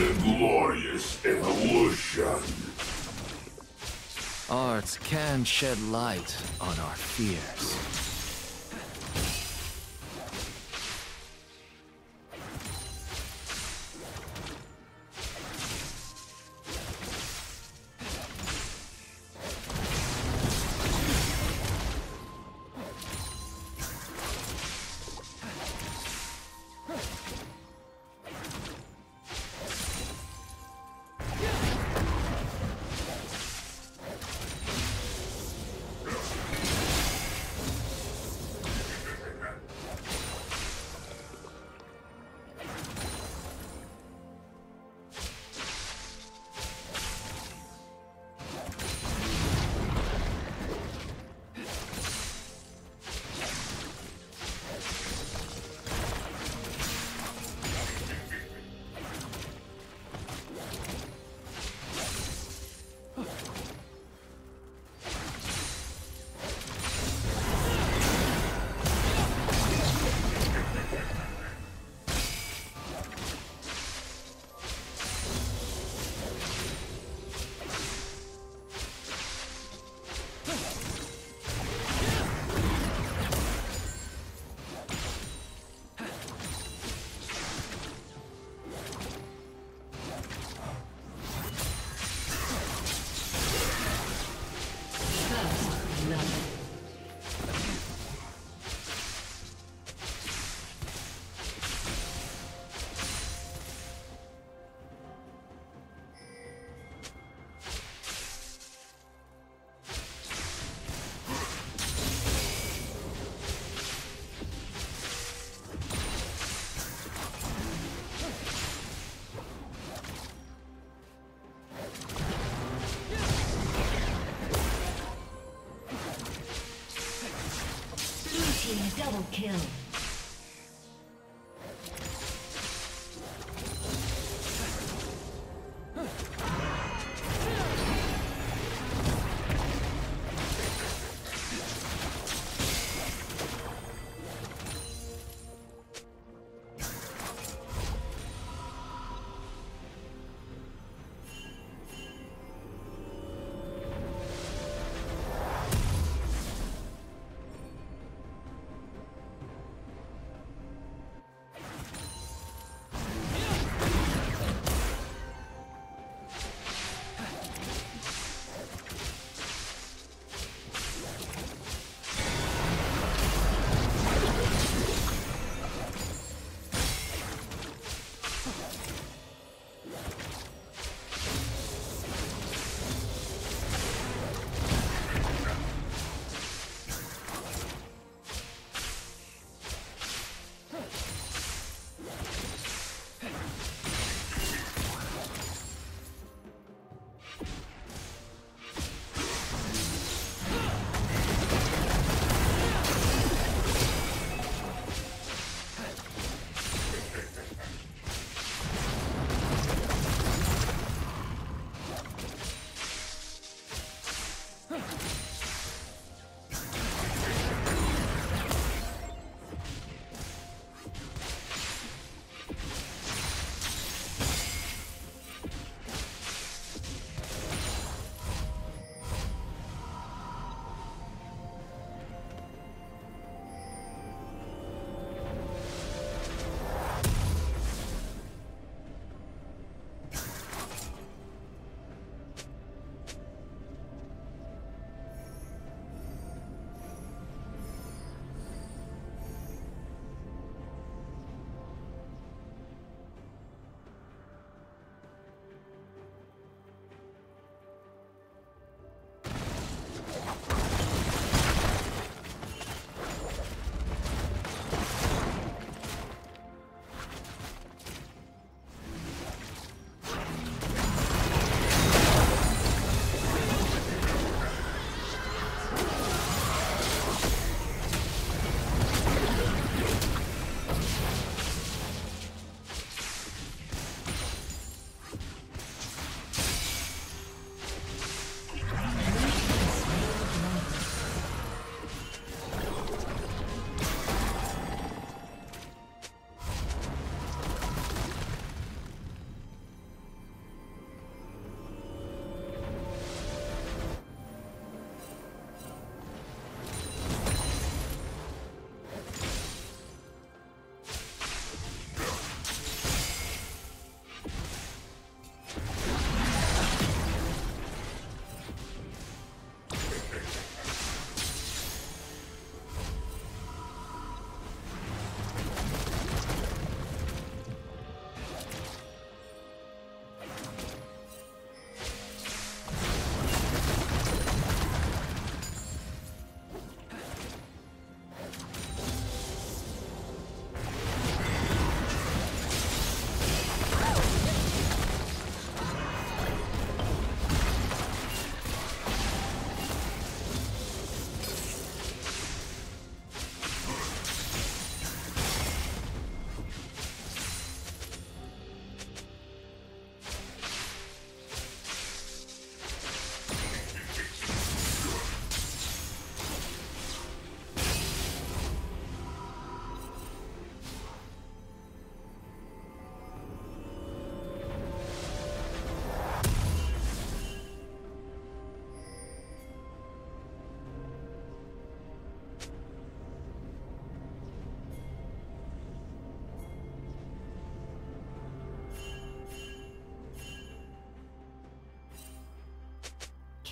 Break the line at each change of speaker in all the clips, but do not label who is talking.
The glorious evolution.
Arts can shed light on our fears.
Double kill.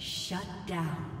Shut down.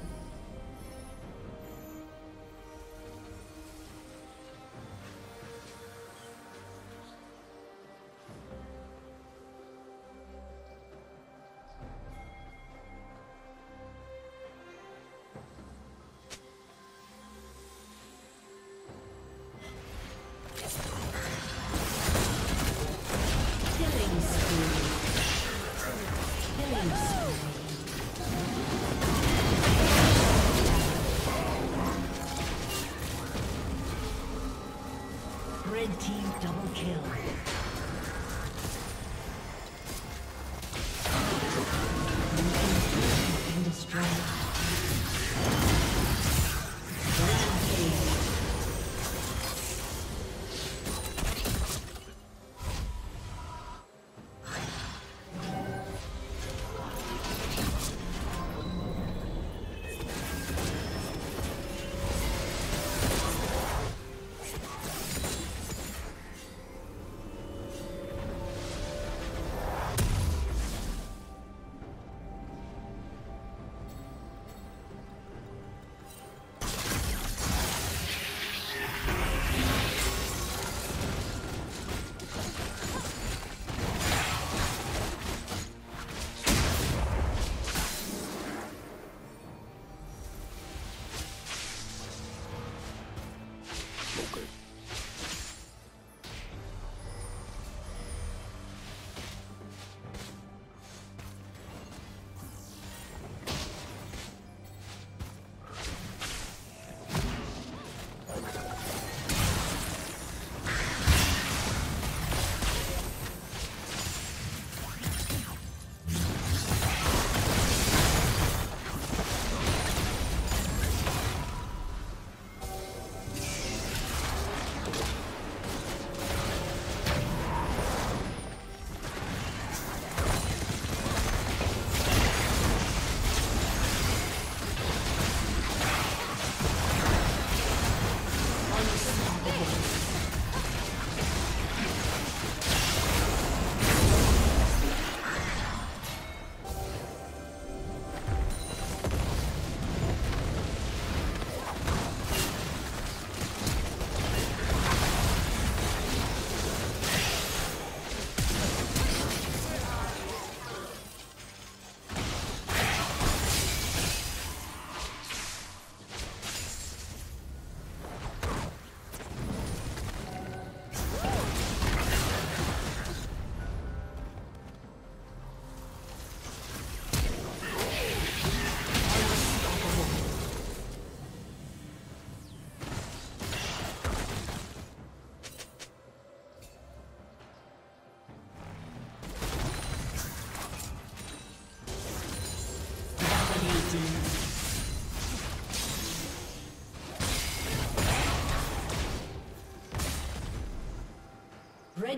Kill.